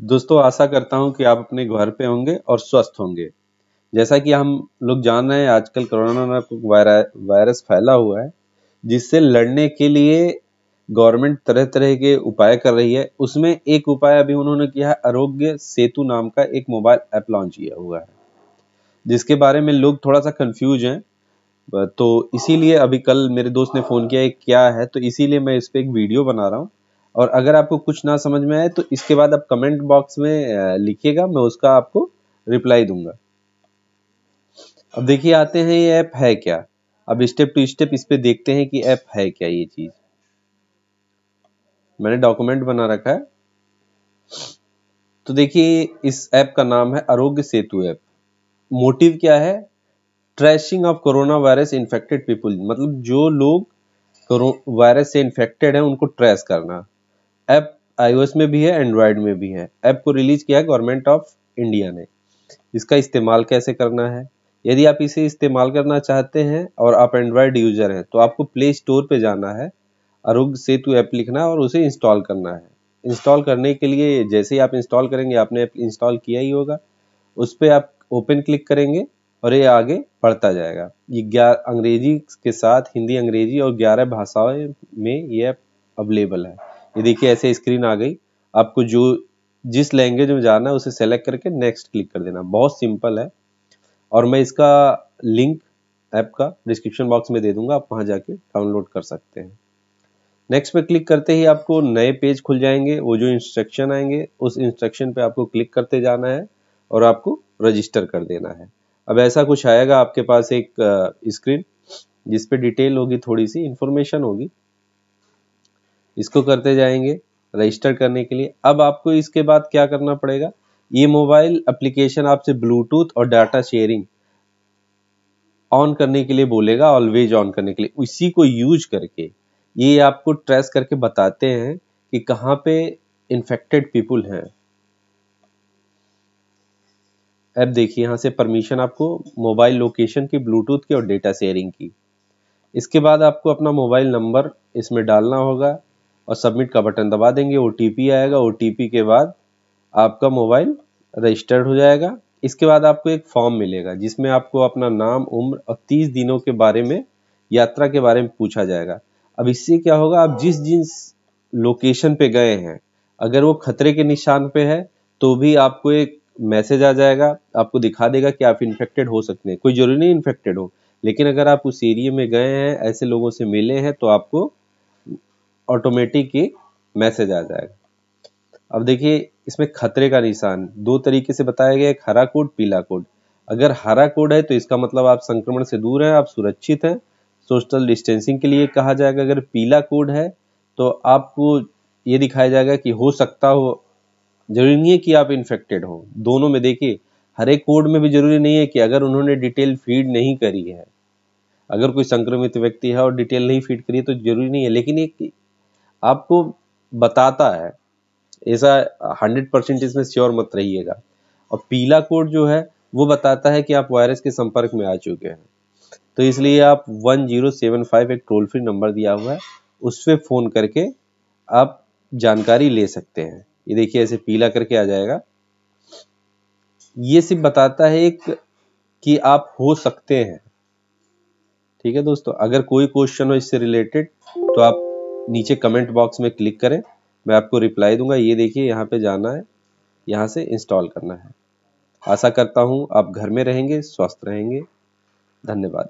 दोस्तों, आशा करता हूँ कि आप अपने घर पे होंगे और स्वस्थ होंगे। जैसा कि हम लोग जान रहे हैं, आजकल कोरोना वायरस फैला हुआ है, जिससे लड़ने के लिए गवर्नमेंट तरह तरह के उपाय कर रही है। उसमें एक उपाय अभी उन्होंने किया है, आरोग्य सेतु नाम का एक मोबाइल ऐप लॉन्च किया हुआ है, जिसके बारे में लोग थोड़ा सा कंफ्यूज हैं। तो इसीलिए अभी कल मेरे दोस्त ने फ़ोन किया है क्या है? तो इसीलिए मैं इस पर एक वीडियो बना रहा हूँ। और अगर आपको कुछ ना समझ में आए तो इसके बाद आप कमेंट बॉक्स में लिखिएगा, मैं उसका आपको रिप्लाई दूँगा। अब देखिए, आते हैं ये ऐप है क्या? अब स्टेप टू स्टेप इस पे देखते हैं कि ऐप है क्या ये चीज़। मैंने डॉक्यूमेंट बना रखा है। तो देखिए, इस ऐप का नाम है आरोग्य सेतु ऐप मोटिव क्या है? Tracing of corona virus infected people मतलब जो लोग वायरस से इन्फेक्टेड है, उनको ट्रेस करना। ऐप आईओएस में भी है एंड्रॉयड में भी है। ऐप को रिलीज़ किया है गवर्नमेंट ऑफ़ इंडिया ने। इसका इस्तेमाल कैसे करना है? यदि आप इसे इस्तेमाल करना चाहते हैं और आप एंड्रॉयड यूज़र हैं तो आपको प्ले स्टोर पर जाना है आरोग्य सेतु ऐप लिखना और उसे इंस्टॉल करना है। इंस्टॉल करने के लिए जैसे ही आप इंस्टॉल करेंगे, आपने ऐप इंस्टॉल किया ही होगा। उस पर आप ओपन क्लिक करेंगे और ये आगे बढ़ता जाएगा। ये ग्यारह अंग्रेज़ी के साथ हिंदी, अंग्रेज़ी और ग्यारह भाषाओं में ये ऐप अवेलेबल है। ये देखिए, ऐसे स्क्रीन आ गई। आपको जो, जिस लैंग्वेज में जाना है, उसे सेलेक्ट करके नेक्स्ट क्लिक कर देना। बहुत सिंपल है। और मैं इसका लिंक ऐप का डिस्क्रिप्शन बॉक्स में दे दूँगा। आप वहाँ जाके डाउनलोड कर सकते हैं। नेक्स्ट पे क्लिक करते ही आपको नए पेज खुल जाएँगे। वो जो इंस्ट्रक्शन आएँगे, उस इंस्ट्रक्शन पे आपको क्लिक करते जाना है और आपको रजिस्टर कर देना है। अब ऐसा कुछ आएगा आपके पास एक स्क्रीन जिसपे डिटेल होगी, थोड़ी सी इंफॉर्मेशन होगी। इसको करते जाएँगे रजिस्टर करने के लिए। अब आपको इसके बाद क्या करना पड़ेगा? ये मोबाइल एप्लीकेशन आपसे ब्लूटूथ और डाटा शेयरिंग ऑन करने के लिए बोलेगा ऑलवेज ऑन करने के लिए। उसी को यूज़ करके ये आपको ट्रेस करके बताते हैं कि कहाँ पे इन्फेक्टेड पीपुल हैं। ऐप देखिए, यहाँ से परमिशन आपको मोबाइल लोकेशन की ब्लूटूथ की और डेटा शेयरिंग की। इसके बाद आपको अपना मोबाइल नंबर इसमें डालना होगा। और सबमिट का बटन दबा देंगे ओ आएगा। ओ के बाद आपका मोबाइल रजिस्टर्ड हो जाएगा। इसके बाद आपको एक फॉर्म मिलेगा, जिसमें आपको अपना नाम, उम्र और तीस दिनों के बारे में, यात्रा के बारे में पूछा जाएगा। अब इससे क्या होगा, आप जिस जिस लोकेशन पे गए हैं, अगर वो खतरे के निशान पे है तो भी आपको एक मैसेज आ जाएगा, आपको दिखा देगा कि आप इन्फेक्टेड हो सकते हैं। कोई ज़रूरी नहीं इन्फेक्टेड हो, लेकिन अगर आप उस एरिए में गए हैं, ऐसे लोगों से मिले हैं तो आपको ऑटोमेटिक एक मैसेज आ जाएगा। अब देखिए, इसमें खतरे का निशान दो तरीके से बताया गया एक हरा कोड पीला कोड अगर हरा कोड है तो इसका मतलब आप संक्रमण से दूर हैं, आप सुरक्षित हैं। सोशल डिस्टेंसिंग के लिए कहा जाएगा, अगर पीला कोड है तो आपको ये दिखाया जाएगा कि हो सकता हो, ज़रूरी नहीं है कि आप इन्फेक्टेड हो। दोनों में देखिए, हर कोड में भी ज़रूरी नहीं है कि अगर उन्होंने डिटेल फ़ीड नहीं करी है, अगर कोई संक्रमित व्यक्ति है और डिटेल नहीं फ़ीड करी है तो ज़रूरी नहीं है। लेकिन एक आपको बताता है, ऐसा हंड्रेड परसेंट इसमें श्योर मत रहिएगा। और पीला कोड जो है, वो बताता है कि आप वायरस के संपर्क में आ चुके हैं। तो इसलिए आप 1075 एक टोल फ्री नंबर दिया हुआ है उस पर फ़ोन करके आप जानकारी ले सकते हैं। ये देखिए, ऐसे पीला करके आ जाएगा। ये सिर्फ़ बताता है एक कि आप हो सकते हैं। ठीक है दोस्तों, अगर कोई क्वेश्चन हो इससे रिलेटेड तो आप नीचे कमेंट बॉक्स में क्लिक करें। मैं आपको रिप्लाई दूँगा, ये देखिए, यहाँ पे जाना है। यहाँ से इंस्टॉल करना है। आशा करता हूँ आप घर में रहेंगे, स्वस्थ रहेंगे। धन्यवाद।